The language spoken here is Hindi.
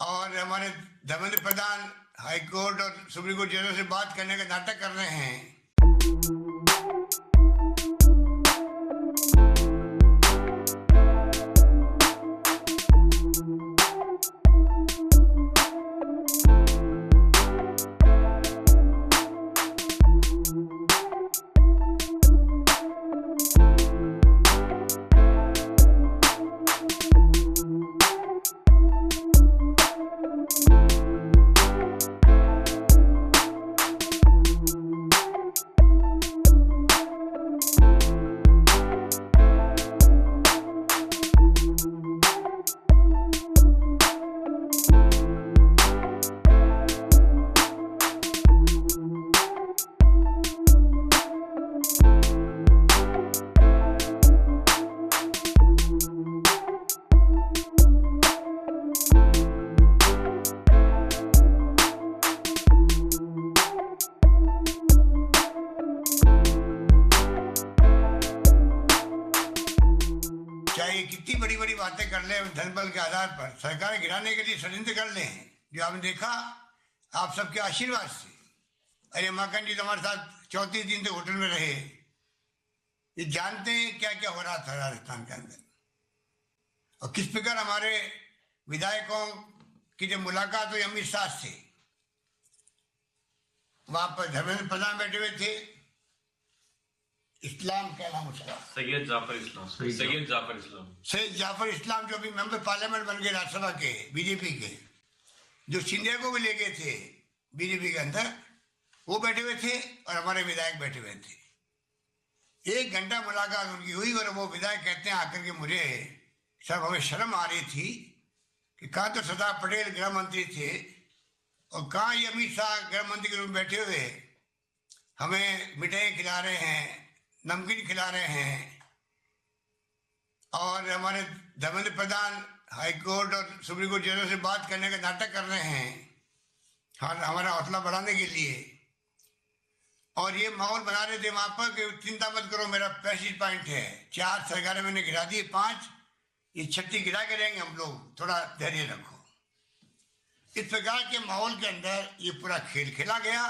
और हमारे धर्मेंद्र प्रधान हाईकोर्ट और सुप्रीम कोर्ट जजों से बात करने का नाटक कर रहे हैं। चाहे कितनी बड़ी बड़ी बातें कर ले धन बल के आधार पर। सरकार गिराने के लिए षडयंत्र कर ले। जो आपने देखा, आप सबके आशीर्वाद से। अरे माकन जी तो हमारे साथ चौंतीस दिन तक होटल में रहे। ये जानते हैं क्या क्या हो रहा था राजस्थान के अंदर। और किस प्रकार हमारे विधायकों की जब मुलाकात हुई अमित शाह से, वहाँ पर धर्मेंद्र प्रधान बैठे हुए थे। इस्लाम क्या नाम उसका सैयद जाफ़र इस्लाम। सैयद जाफ़र। इस्लाम। सैयद जाफ़र इस्लाम जो अभी मेंबर पार्लियामेंट बन गए राज्यसभा के बीजेपी के जो सिंधिया को भी ले गए थे बीजेपी के अंदर वो बैठे हुए थे और हमारे विधायक बैठे हुए थे। एक घंटा मुलाकात उनकी हुई और वो विधायक कहते हैं आकर के मुझे सब हमें शर्म आ रही थी कि कहाँ तो सरदार पटेल गृह मंत्री थे और कहाँ ये अमित शाह गृह मंत्री के रूप में बैठे हुए हमें मिठाई खिला रहे हैं नमकीन खिला रहे हैं। और हमारे धर्मेंद्र प्रधान हाई कोर्ट और सुप्रीम कोर्ट जजों से बात करने का नाटक कर रहे हैं हाँ हमारा हौसला बढ़ाने के लिए। और ये माहौल बना रहे थे वहाँ पर कि चिंता मत करो, मेरा पैंतीस पॉइंट है। चार सरकारें मैंने गिरा दी, पाँच। ये छठी गिरा के रहेंगे हम लोग, थोड़ा धैर्य रखो। इस प्रकार के माहौल के अंदर ये पूरा खेल खेला गया।